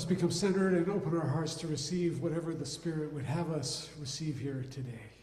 Us become centered and open our hearts to receive whatever the Spirit would have us receive here today.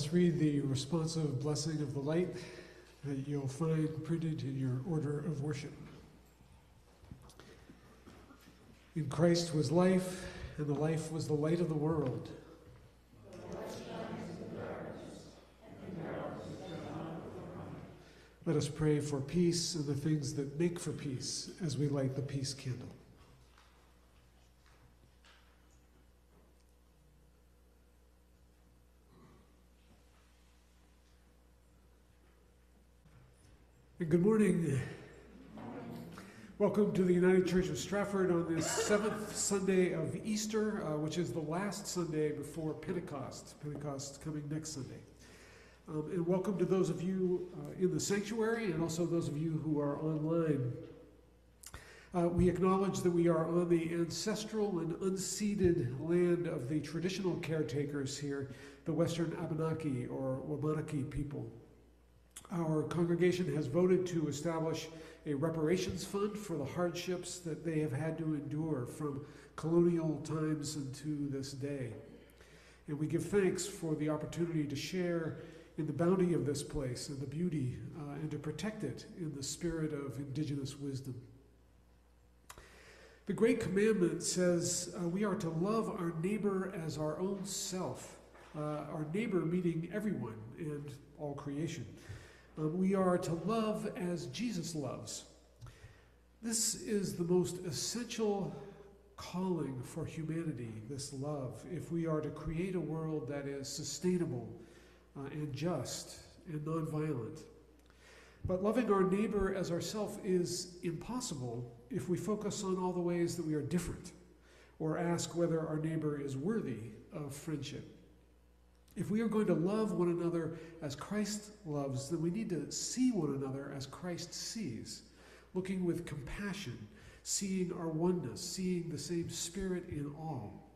Us read the responsive blessing of the light. that you'll find printed in your order of worship. In Christ was life, and the life was the light of the world. Let us pray for peace and the things that make for peace as we light the peace candle. Good morning. Welcome to the United Church of Strafford on this seventh Sunday of Easter, uh, which is the last Sunday before Pentecost. Pentecost coming next Sunday. Um, and welcome to those of you uh, in the sanctuary and also those of you who are online. Uh, we acknowledge that we are on the ancestral and unceded land of the traditional caretakers here, the Western Abenaki or Wabanaki people. Our congregation has voted to establish a reparations fund for the hardships that they have had to endure from colonial times unto this day. And we give thanks for the opportunity to share in the bounty of this place and the beauty uh, and to protect it in the spirit of indigenous wisdom. The Great Commandment says uh, we are to love our neighbor as our own self, uh, our neighbor meaning everyone and all creation. Um, we are to love as Jesus loves. This is the most essential calling for humanity, this love, if we are to create a world that is sustainable uh, and just and nonviolent. But loving our neighbor as ourself is impossible if we focus on all the ways that we are different or ask whether our neighbor is worthy of friendship. If we are going to love one another as Christ loves, then we need to see one another as Christ sees, looking with compassion, seeing our oneness, seeing the same Spirit in all.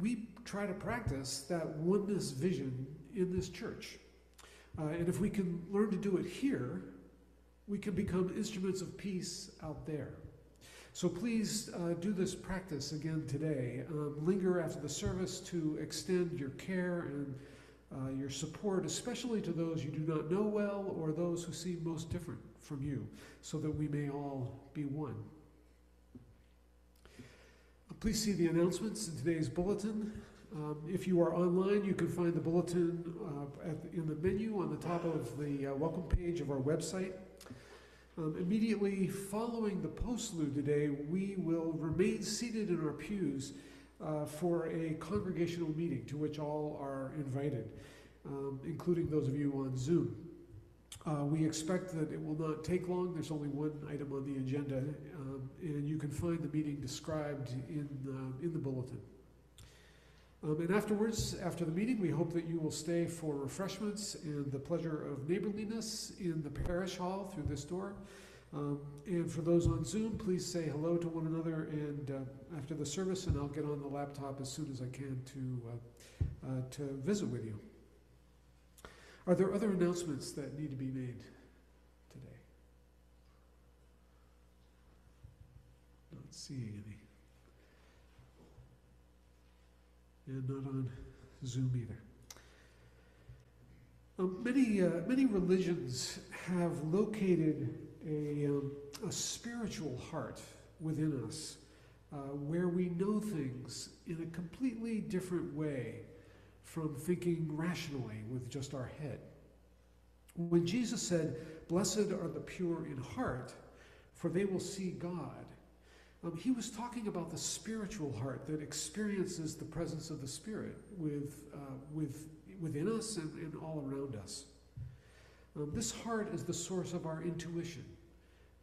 We try to practice that oneness vision in this church. Uh, and if we can learn to do it here, we can become instruments of peace out there. So please uh, do this practice again today. Um, linger after the service to extend your care and uh, your support, especially to those you do not know well or those who seem most different from you, so that we may all be one. Uh, please see the announcements in today's bulletin. Um, if you are online, you can find the bulletin uh, at, in the menu on the top of the uh, welcome page of our website. Um, immediately following the postlude today, we will remain seated in our pews uh, for a congregational meeting to which all are invited, um, including those of you on Zoom. Uh, we expect that it will not take long. There's only one item on the agenda, um, and you can find the meeting described in, uh, in the bulletin. Um, and afterwards, after the meeting, we hope that you will stay for refreshments and the pleasure of neighborliness in the parish hall through this door. Um, and for those on Zoom, please say hello to one another and uh, after the service, and I'll get on the laptop as soon as I can to, uh, uh, to visit with you. Are there other announcements that need to be made today? Not seeing any. And not on Zoom either. Um, many, uh, many religions have located a, um, a spiritual heart within us uh, where we know things in a completely different way from thinking rationally with just our head. When Jesus said, Blessed are the pure in heart, for they will see God, um, he was talking about the spiritual heart that experiences the presence of the Spirit with, uh, with, within us and, and all around us. Um, this heart is the source of our intuition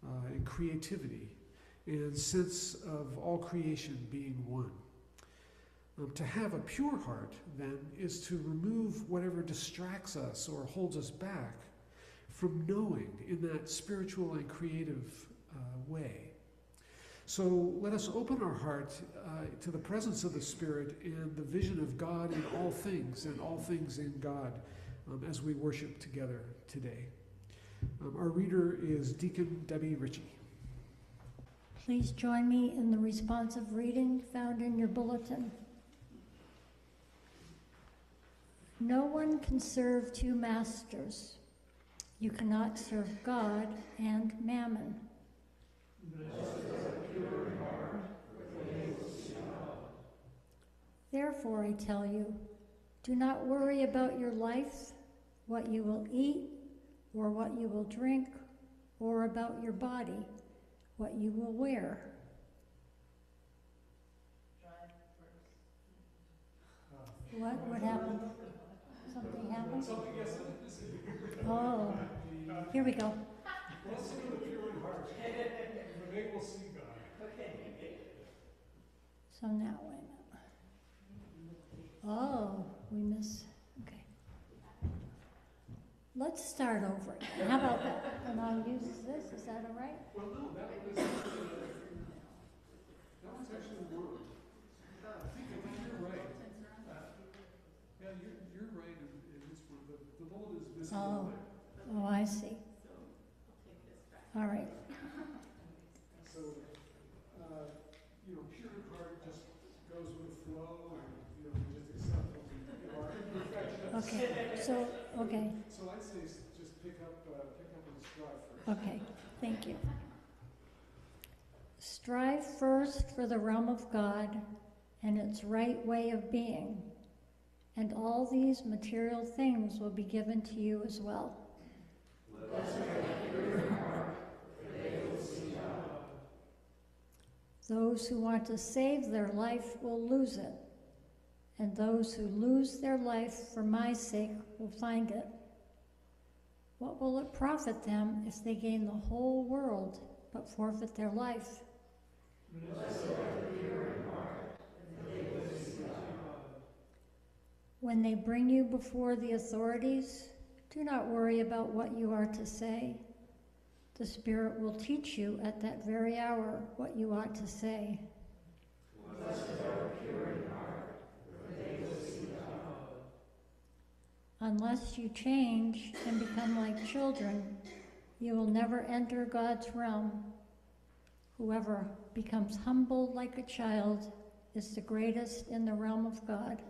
uh, and creativity and sense of all creation being one. Um, to have a pure heart, then, is to remove whatever distracts us or holds us back from knowing in that spiritual and creative uh, way. So let us open our heart uh, to the presence of the Spirit and the vision of God in all things and all things in God um, as we worship together today. Um, our reader is Deacon Debbie Ritchie. Please join me in the responsive reading found in your bulletin. No one can serve two masters. You cannot serve God and mammon. Therefore, I tell you, do not worry about your life, what you will eat, or what you will drink, or about your body, what you will wear. What, what happened? Something happened? Oh, here we go. They will see God. So now, wait a minute. Oh, we miss, okay. Let's start over again. How about that? And I'll use this, is that all right? Well, no, that was, that was actually the word. I think, I you're right. Uh, Yeah, you're, you're right in, in this one, the, the bullet is missing Oh. one. Oh, I see. All right, So, uh, you know, pure in heart just goes with the flow and, you know, we just accept what we, you know, our imperfections. Okay, so, okay, So I'd say just pick up, uh, pick up and strive first. okay, thank you. Strive first for the realm of God and its right way of being, and all these material things will be given to you as well. Those who want to save their life will lose it, and those who lose their life for my sake will find it. What will it profit them if they gain the whole world but forfeit their life? When they bring you before the authorities, do not worry about what you are to say. The Spirit will teach you at that very hour what you ought to say. Unless you change and become like children, you will never enter God's realm. Whoever becomes humble like a child is the greatest in the realm of God.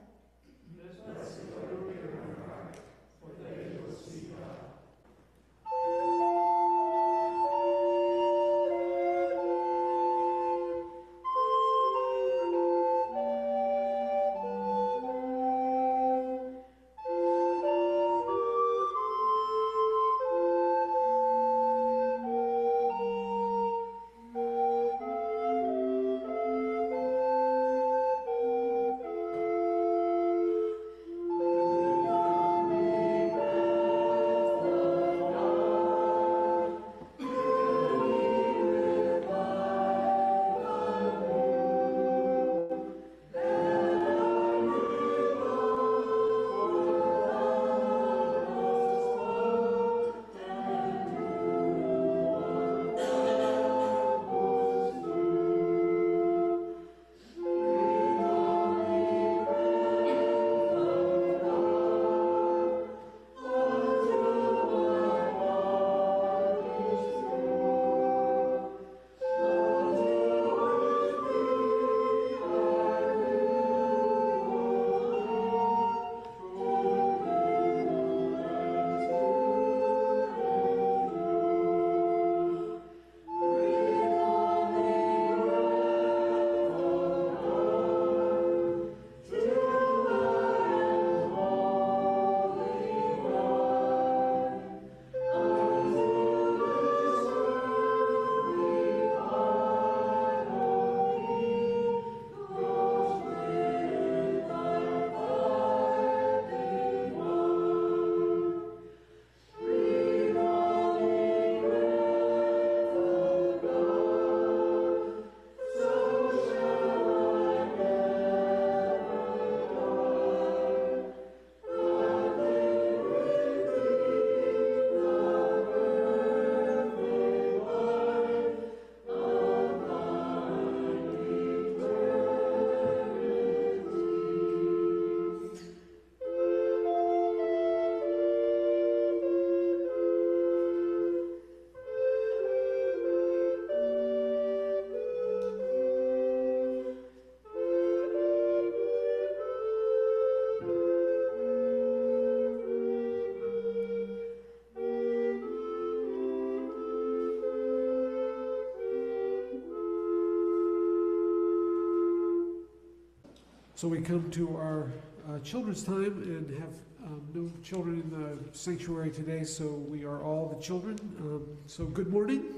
So we come to our uh, children's time and have um, no children in the sanctuary today, so we are all the children. Um, so good morning.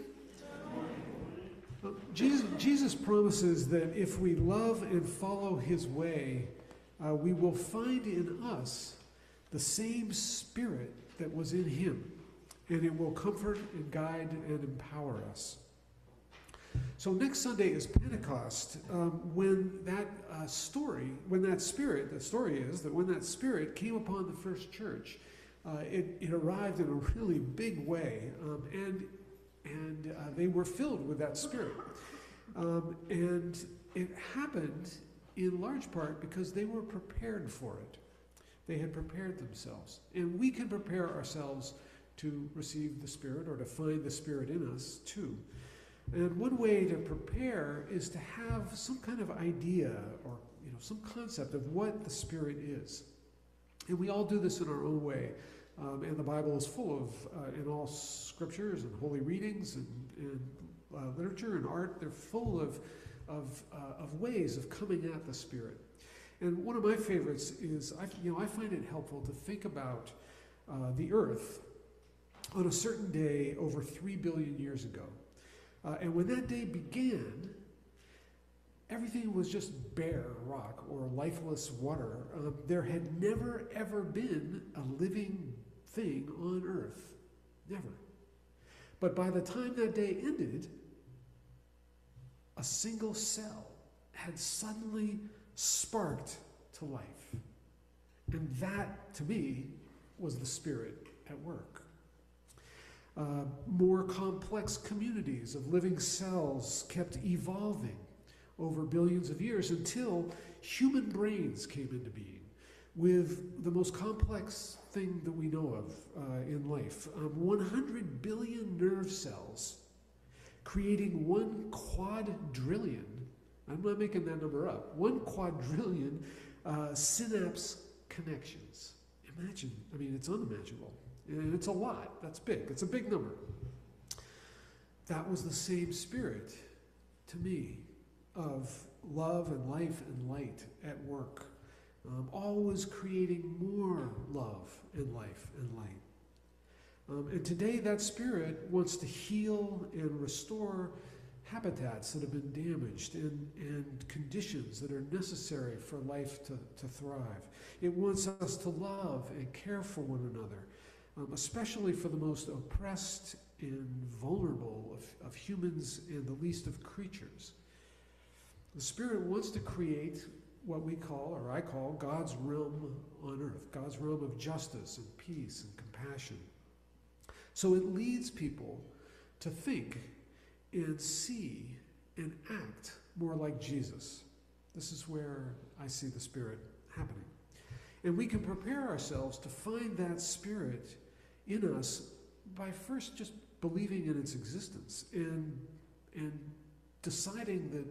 Uh, Jesus, Jesus promises that if we love and follow his way, uh, we will find in us the same spirit that was in him, and it will comfort and guide and empower us. So next Sunday is Pentecost, um, when that uh, story, when that spirit, the story is that when that spirit came upon the first church, uh, it, it arrived in a really big way, um, and and uh, they were filled with that spirit, um, and it happened in large part because they were prepared for it. They had prepared themselves, and we can prepare ourselves to receive the spirit or to find the spirit in us too. And one way to prepare is to have some kind of idea or you know some concept of what the Spirit is. And we all do this in our own way. Um, and the Bible is full of, uh, in all scriptures and holy readings and, and uh, literature and art, they're full of, of, uh, of ways of coming at the Spirit. And one of my favorites is, I, you know, I find it helpful to think about uh, the earth on a certain day over three billion years ago. Uh, and when that day began, everything was just bare rock or lifeless water. Uh, there had never, ever been a living thing on earth. Never. But by the time that day ended, a single cell had suddenly sparked to life. And that, to me, was the Spirit at work. Uh, more complex communities of living cells kept evolving over billions of years until human brains came into being with the most complex thing that we know of uh, in life. Um, 100 billion nerve cells creating one quadrillion i'm not making that number up one quadrillion uh, synapse connections. Imagine i mean it's unimaginable and it's a lot. That's big. It's a big number. That was the same spirit to me of love and life and light at work. Um, always creating more love and life and light. Um, and today, that spirit wants to heal and restore habitats that have been damaged and, and conditions that are necessary for life to, to thrive. It wants us to love and care for one another um, especially for the most oppressed and vulnerable of, of humans and the least of creatures. The Spirit wants to create what we call, or I call, God's realm on earth, God's realm of justice and peace and compassion. So it leads people to think and see and act more like Jesus. This is where I see the Spirit happening. And we can prepare ourselves to find that Spirit in us by first just believing in its existence and, and deciding that,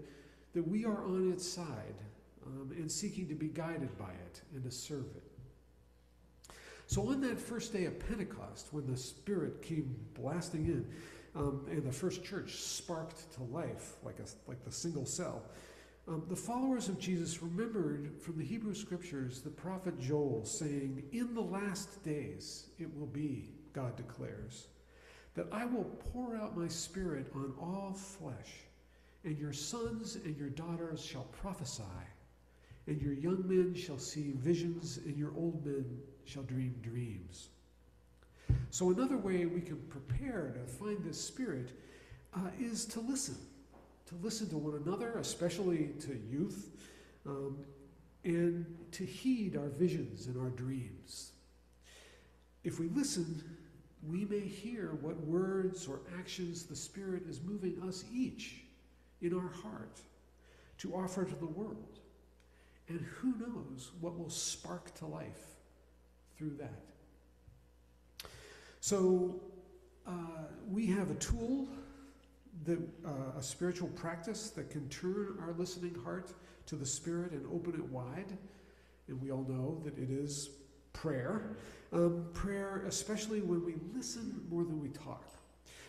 that we are on its side um, and seeking to be guided by it and to serve it. So, on that first day of Pentecost, when the Spirit came blasting in, um, and the first church sparked to life like, a, like the single cell, um, the followers of Jesus remembered from the Hebrew scriptures the prophet Joel saying, In the last days it will be, God declares, that I will pour out my spirit on all flesh, and your sons and your daughters shall prophesy, and your young men shall see visions, and your old men shall dream dreams. So, another way we can prepare to find this spirit uh, is to listen to listen to one another, especially to youth, um, and to heed our visions and our dreams. If we listen, we may hear what words or actions the Spirit is moving us each in our heart to offer to the world. And who knows what will spark to life through that. So, uh, we have a tool that uh, a spiritual practice that can turn our listening heart to the Spirit and open it wide. And we all know that it is prayer. Um, prayer, especially when we listen more than we talk.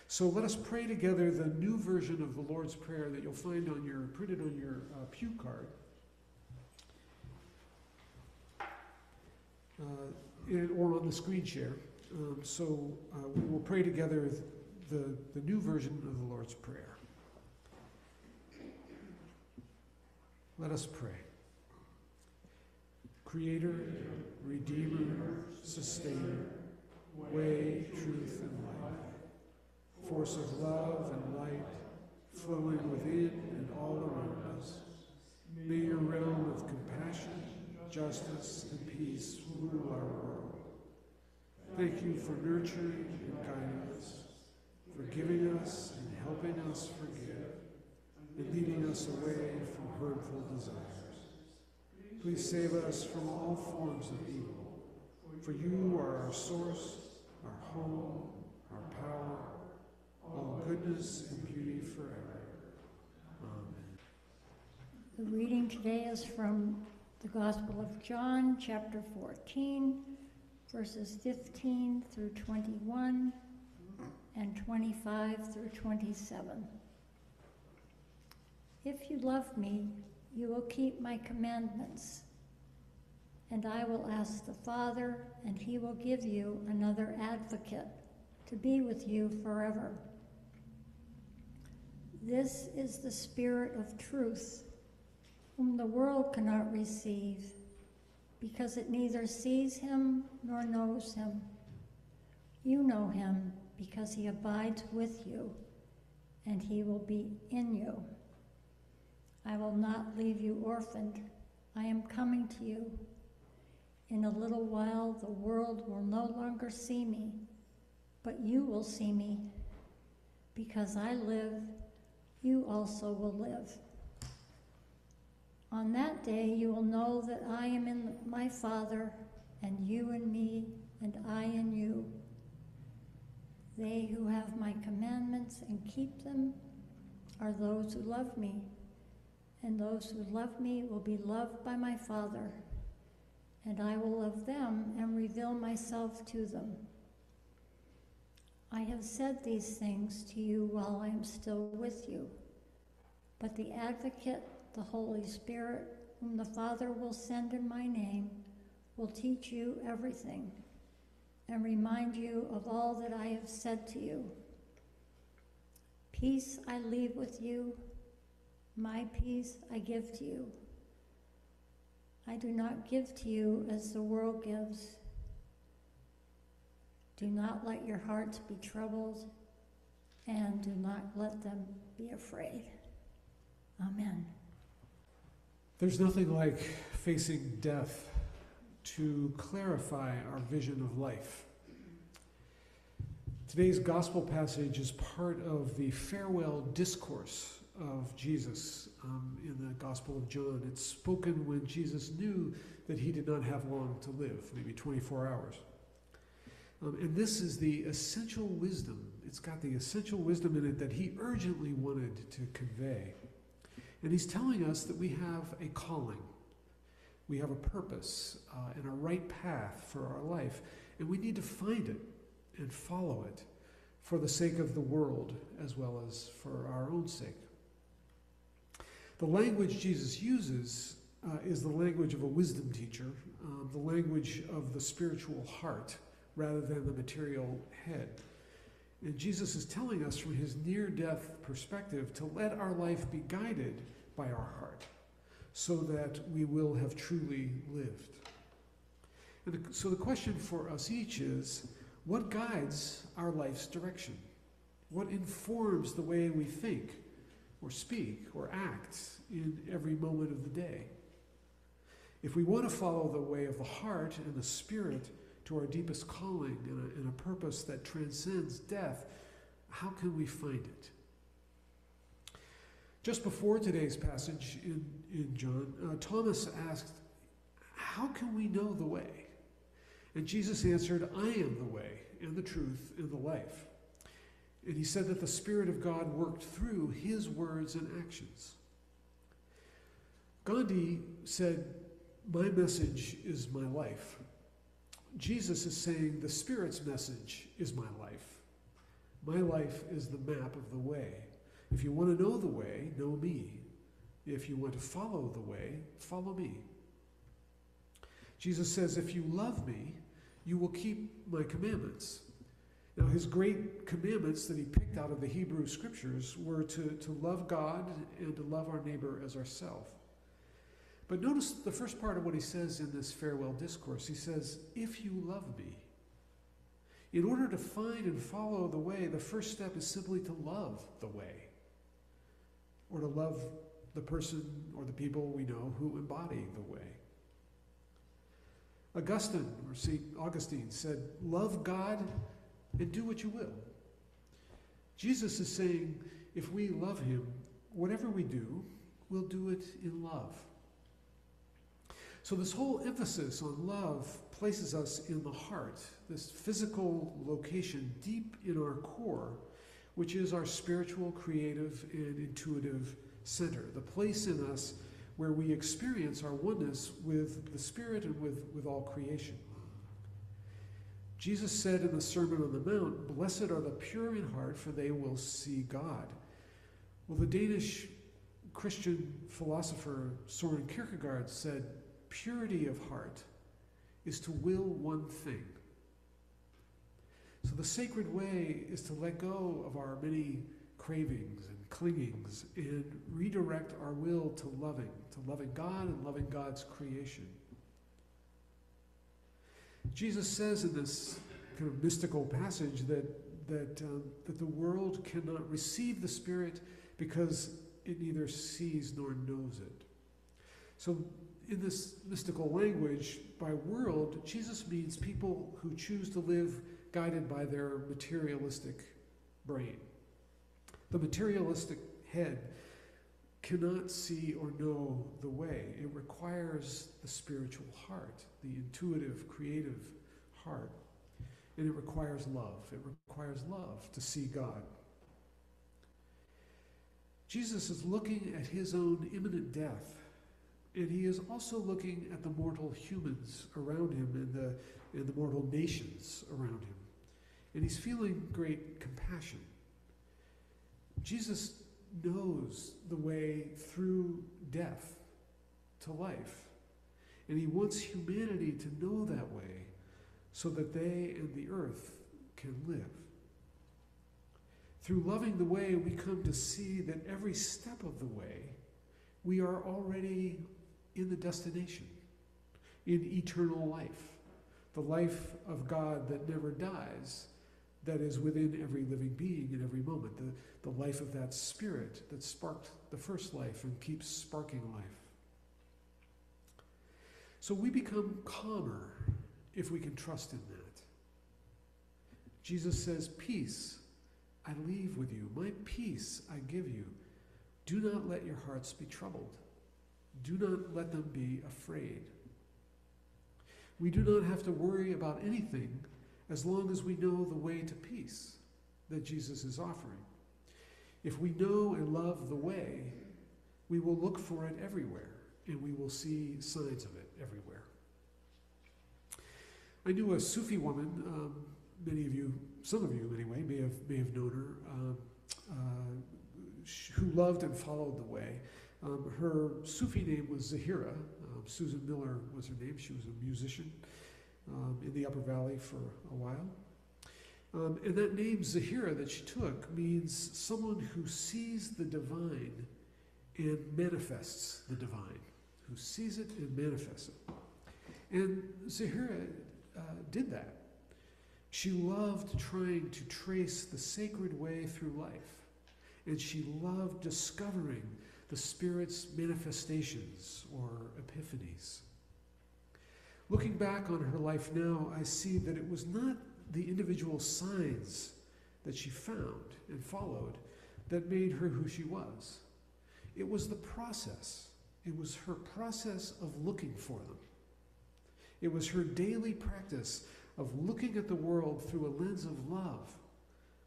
So let us pray together the new version of the Lord's Prayer that you'll find on your printed on your uh, pew card. uh, in, or on the screen share. Um, so uh, we will pray together the, the new version of the Lord's Prayer. Let us pray. Creator, Redeemer, Sustainer, way, truth, and life, force of love and light, flowing within and all around us. May your realm of compassion, justice, and peace rule our world. Thank you for nurturing and guiding us, for giving us and helping us forgive, and leading us away from harmful desires. Please save us from all forms of evil, for you are our source, our home, our power, all goodness and beauty forever. Amen. The reading today is from the Gospel of John, chapter 14, verses 15 through 21 and 25 through 27. If you love me, you will keep my commandments. And I will ask the Father, and he will give you another advocate to be with you forever. This is the Spirit of truth, whom the world cannot receive, because it neither sees him nor knows him. You know him because he abides with you, and he will be in you. I will not leave you orphaned. I am coming to you. In a little while, the world will no longer see me, but you will see me. Because I live, you also will live. On that day, you will know that I am in my Father, and you in me, and I in you. They who have my commandments and keep them are those who love me and those who love me will be loved by my Father, and I will love them and reveal myself to them. I have said these things to you while I am still with you, but the Advocate, the Holy Spirit, whom the Father will send in my name, will teach you everything and remind you of all that I have said to you. Peace I leave with you my peace I give to you. I do not give to you as the world gives. Do not let your hearts be troubled, and do not let them be afraid. Amen. There's nothing like facing death to clarify our vision of life. Today's gospel passage is part of the farewell discourse of Jesus um, in the Gospel of John. It's spoken when Jesus knew that he did not have long to live, maybe 24 hours. Um, and this is the essential wisdom. It's got the essential wisdom in it that he urgently wanted to convey. And he's telling us that we have a calling, we have a purpose, uh, and a right path for our life. And we need to find it and follow it for the sake of the world as well as for our own sake. The language Jesus uses uh, is the language of a wisdom teacher, um, the language of the spiritual heart rather than the material head. And Jesus is telling us from his near death perspective to let our life be guided by our heart so that we will have truly lived. And the, so the question for us each is what guides our life's direction? What informs the way we think? or speak or act in every moment of the day. If we want to follow the way of the heart and the spirit to our deepest calling and a, and a purpose that transcends death, how can we find it? Just before today's passage in, in John, uh, Thomas asked, How can we know the way? And Jesus answered, I am the way and the truth and the life. And he said that the Spirit of God worked through his words and actions. Gandhi said, My message is my life. Jesus is saying, The Spirit's message is my life. My life is the map of the way. If you want to know the way, know me. If you want to follow the way, follow me. Jesus says, If you love me, you will keep my commandments. Now, his great commandments that he picked out of the Hebrew scriptures were to, to love God and to love our neighbor as ourselves. But notice the first part of what he says in this farewell discourse. He says, If you love me. In order to find and follow the way, the first step is simply to love the way, or to love the person or the people we know who embody the way. Augustine, or St. Augustine, said, Love God and do what you will. Jesus is saying, if we love him, whatever we do, we'll do it in love. So, this whole emphasis on love places us in the heart, this physical location deep in our core, which is our spiritual, creative, and intuitive center, the place in us where we experience our oneness with the Spirit and with, with all creation. Jesus said in the Sermon on the Mount, Blessed are the pure in heart, for they will see God. Well, the Danish Christian philosopher Soren Kierkegaard said, Purity of heart is to will one thing. So the sacred way is to let go of our many cravings and clingings and redirect our will to loving, to loving God and loving God's creation. Jesus says in this kind of mystical passage that, that, um, that the world cannot receive the Spirit because it neither sees nor knows it. So, in this mystical language, by world, Jesus means people who choose to live guided by their materialistic brain. The materialistic head cannot see or know the way. It requires the spiritual heart, the intuitive, creative heart. And it requires love. It requires love to see God. Jesus is looking at his own imminent death, and he is also looking at the mortal humans around him and the, and the mortal nations around him. And he's feeling great compassion. Jesus knows the way through death to life. And he wants humanity to know that way so that they and the earth can live. Through loving the way, we come to see that every step of the way, we are already in the destination, in eternal life, the life of God that never dies that is within every living being in every moment, the, the life of that spirit that sparked the first life and keeps sparking life. So we become calmer if we can trust in that. Jesus says, Peace I leave with you, my peace I give you. Do not let your hearts be troubled, do not let them be afraid. We do not have to worry about anything as long as we know the way to peace that Jesus is offering. If we know and love the way, we will look for it everywhere and we will see signs of it everywhere. I knew a Sufi woman, um, many of you, some of you anyway, may have, may have known her, um, uh, who loved and followed the way. Um, her Sufi name was Zahira. Um, Susan Miller was her name. She was a musician um, in the Upper Valley for a while. Um, and that name, Zahira, that she took, means someone who sees the divine and manifests the divine, who sees it and manifests it. And Zahira uh, did that. She loved trying to trace the sacred way through life, and she loved discovering the Spirit's manifestations or epiphanies. Looking back on her life now, I see that it was not the individual signs that she found and followed that made her who she was. It was the process. It was her process of looking for them. It was her daily practice of looking at the world through a lens of love,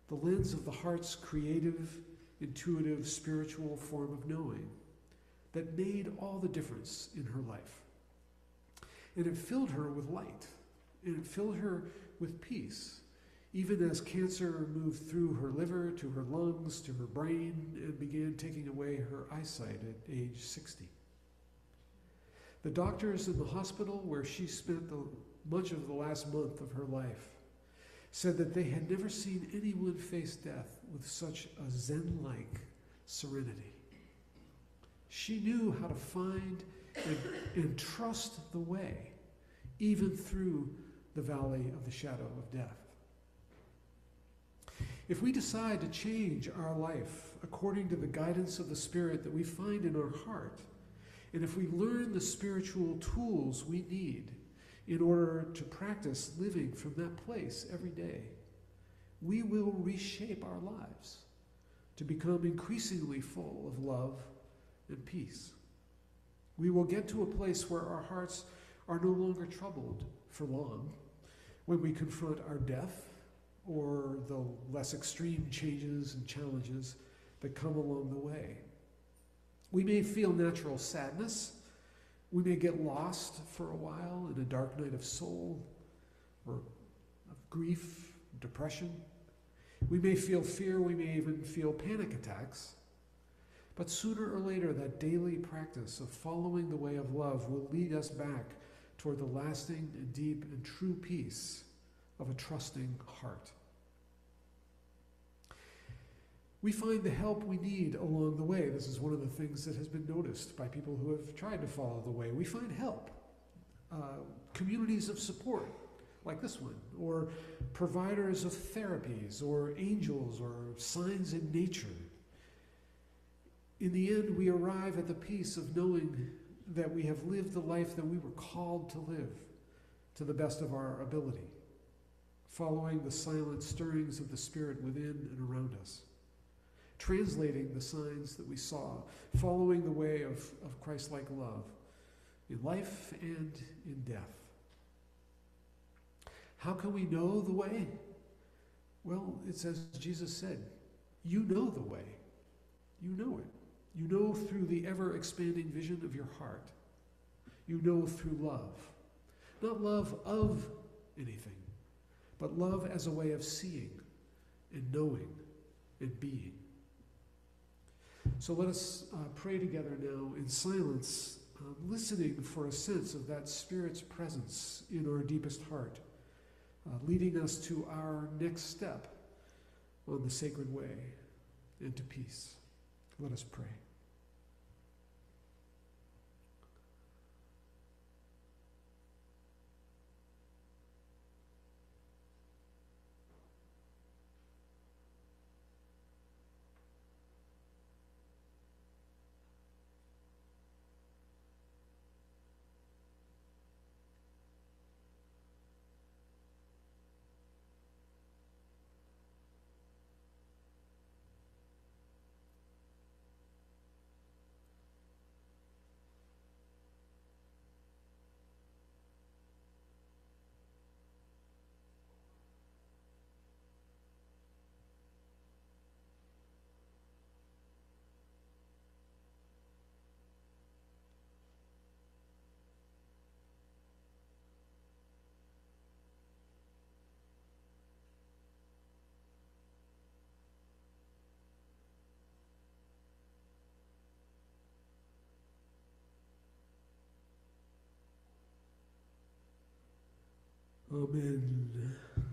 the lens of the heart's creative, intuitive, spiritual form of knowing that made all the difference in her life. And it filled her with light, and it filled her with peace, even as cancer moved through her liver to her lungs to her brain and began taking away her eyesight at age 60. The doctors in the hospital where she spent the, much of the last month of her life said that they had never seen anyone face death with such a Zen like serenity. She knew how to find and, trust the way, even through the valley of the shadow of death. If we decide to change our life according to the guidance of the Spirit that we find in our heart, and if we learn the spiritual tools we need in order to practice living from that place every day, we will reshape our lives to become increasingly full of love and peace. We will get to a place where our hearts are no longer troubled for long when we confront our death or the less extreme changes and challenges that come along the way. We may feel natural sadness. We may get lost for a while in a dark night of soul or of grief, depression. We may feel fear. We may even feel panic attacks. But sooner or later, that daily practice of following the way of love will lead us back toward the lasting and deep and true peace of a trusting heart. We find the help we need along the way. This is one of the things that has been noticed by people who have tried to follow the way. We find help, uh, communities of support, like this one, or providers of therapies, or angels, or signs in nature. In the end, we arrive at the peace of knowing that we have lived the life that we were called to live to the best of our ability, following the silent stirrings of the Spirit within and around us translating the signs that we saw, following the way of, of Christ like love in life and in death. How can we know the way? Well, it says, Jesus said, You know the way. You know it. You know through the ever expanding vision of your heart. You know through love. Not love of anything, but love as a way of seeing and knowing and being. So let us uh, pray together now in silence, uh, listening for a sense of that Spirit's presence in our deepest heart, uh, leading us to our next step on the sacred way and to peace. Let us pray. Amen.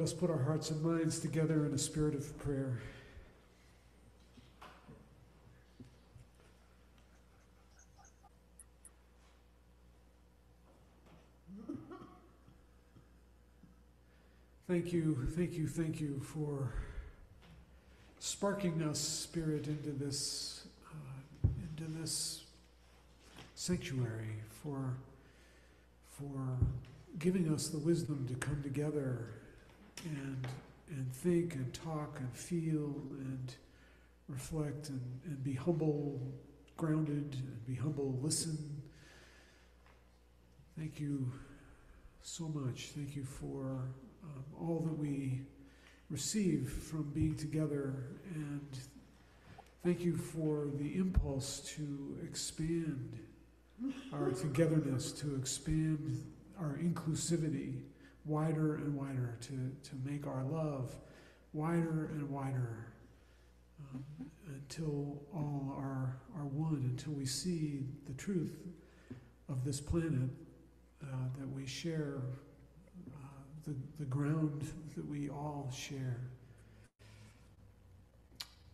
Let us put our hearts and minds together in a spirit of prayer. Thank you, thank you, thank you for sparking us, Spirit, into this, uh, into this sanctuary, for, for giving us the wisdom to come together and, and think and talk and feel and reflect and, and be humble, grounded, and be humble, listen. Thank you so much. Thank you for um, all that we receive from being together, and thank you for the impulse to expand our togetherness, to expand our inclusivity wider and wider, to, to make our love wider and wider um, until all are, are one, until we see the truth of this planet uh, that we share the, the ground that we all share.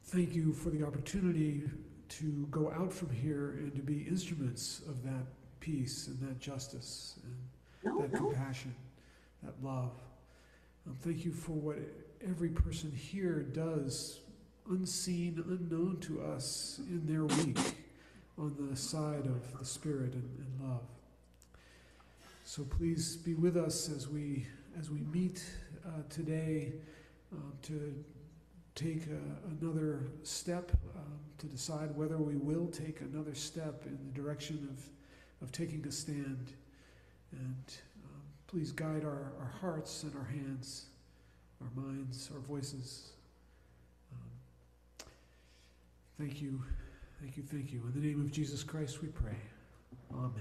Thank you for the opportunity to go out from here and to be instruments of that peace and that justice and No, that no. compassion, that love. Um, thank you for what every person here does, unseen, unknown to us in their week on the side of the Spirit and, and love. So please be with us as we as we meet uh, today um, to take a, another step um, to decide whether we will take another step in the direction of, of taking a stand. And please guide our, our hearts and our hands, our minds, our voices. Um, thank you, thank you, thank you. In the name of Jesus Christ we pray. Amen.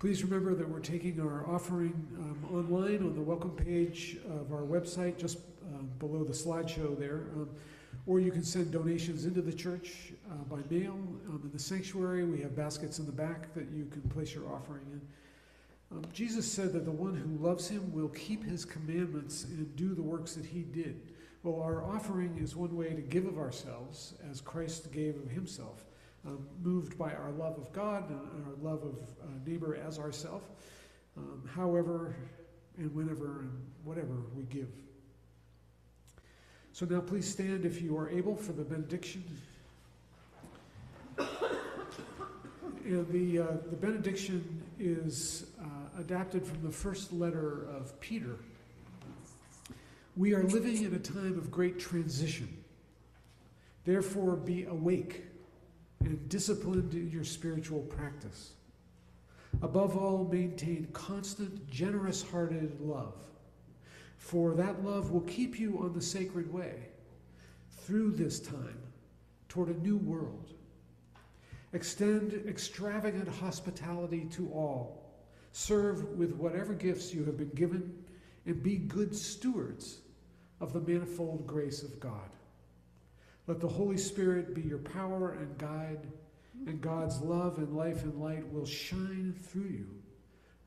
Please remember that we're taking our offering um, online on the welcome page of our website, just um, below the slideshow there. Or you can send donations into the church uh, by mail. Um, in the sanctuary, we have baskets in the back that you can place your offering in. Um, Jesus said that the one who loves him will keep his commandments and do the works that he did. Well, our offering is one way to give of ourselves as Christ gave of himself um, moved by our love of God and our love of uh, neighbor as ourself, um, however and whenever and whatever we give. So now please stand if you are able for the benediction. And the, uh, the benediction is uh, adapted from the first letter of Peter. We are living in a time of great transition. Therefore, be awake and disciplined in your spiritual practice. Above all, maintain constant, generous hearted love, for that love will keep you on the sacred way through this time toward a new world. Extend extravagant hospitality to all. Serve with whatever gifts you have been given, and be good stewards of the manifold grace of God. Let the Holy Spirit be your power and guide, and God's love and life and light will shine through you,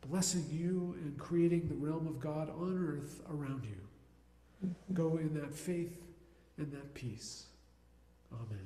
blessing you and creating the realm of God on earth around you. Mm-hmm. Go in that faith and that peace. Amen.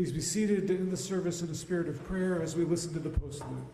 Please be seated in the service in a spirit of prayer as we listen to the postlude.